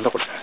Fernando Cortés.